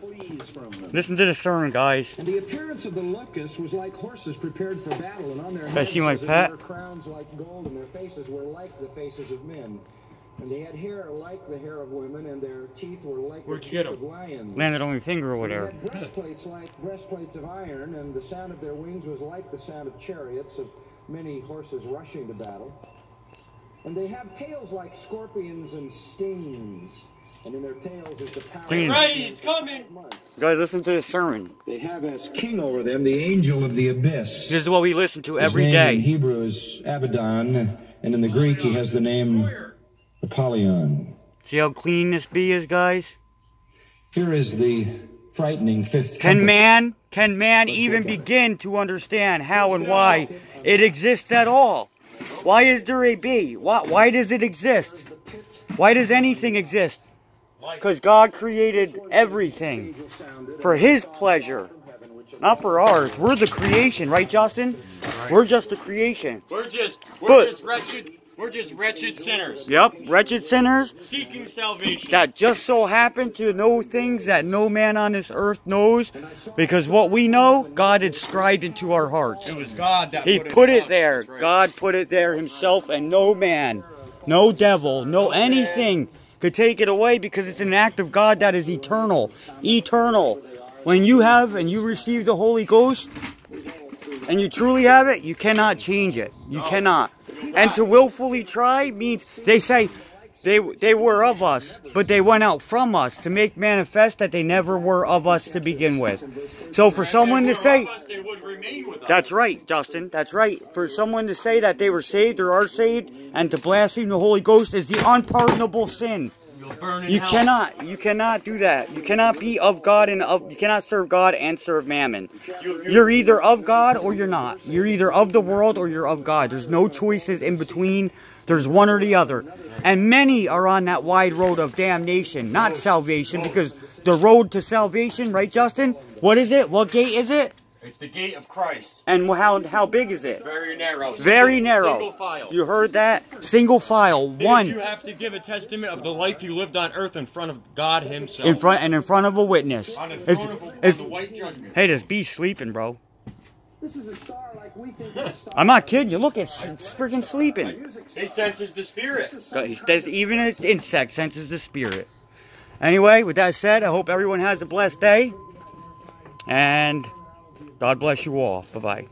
flees from them. Listen to the sermon, guys. And the appearance of the locusts was like horses prepared for battle, and on their Guys, heads see my as it pet? were, crowns like gold, and their faces were like the faces of men. And they had hair like the hair of women, and their teeth were like Where'd the you get teeth of 'em? lions. Landed on my finger over They there. had breastplates like breastplates of iron, and the sound of their wings was like the sound of chariots of many horses rushing to battle. And they have tails like scorpions and stings, and in their tails is the power. Clean. of Ready, it's coming. months. Guys, listen to the sermon. They have as king over them the angel of the abyss. This is what we listen to His every name day. In Hebrew is Abaddon, and in the Greek he has the name Apollyon. See how clean this bee is, guys? Here is the frightening fifth Can trumpet. man, can man even begin to understand how and why it exists at all? Why is there a bee? Why, why does it exist? Why does anything exist? Because God created everything for His pleasure, not for ours. We're the creation, right, Justin? We're just the creation. We're just we're But- just wretched we're just wretched sinners Yep, wretched sinners seeking salvation. that just so happened to know things that no man on this earth knows because what we know, God inscribed into our hearts. it was God that He put it, put in it there. Right. God put it there himself, and no man, no devil, no anything could take it away because it's an act of God that is eternal. Eternal. When you have and you receive the Holy Ghost, and you truly have it, you cannot change it. You cannot. And to willfully try means they say they they were of us, but they went out from us to make manifest that they never were of us to begin with. So for someone to say were of us, they would remain with us. that's right, Justin. That's right. For someone to say that they were saved or are saved and to blaspheme the Holy Ghost is the unpardonable sin. You'll burn in You hell. cannot, you cannot do that. You cannot be of God and of, you cannot serve God and serve mammon. You're either of God or you're not. You're either of the world or you're of God. There's no choices in between. There's one or the other. And many are on that wide road of damnation, not salvation, because the road to salvation, right, Justin? What is it? What gate is it? It's the gate of Christ. And how how big is it? Very narrow. Very Single- narrow. Single file. You heard that? Single file, One. You have to give a testament of the life you lived on earth in front of God Himself. in front and in front of a witness. On the If, throne of, of if, the white judgment. hey, this bee's sleeping, bro. This is a star like we think of a star. I'm not kidding you. Look, it's, it's freaking sleeping. It senses the spirit. He says even an insect senses the spirit. Anyway, with that said, I hope everyone has a blessed day. And God bless you all. Bye bye.